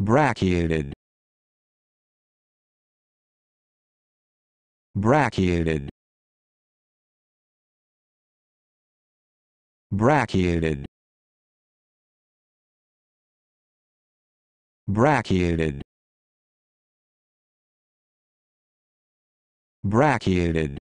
brachiated brachiated brachiated brachiated brachiated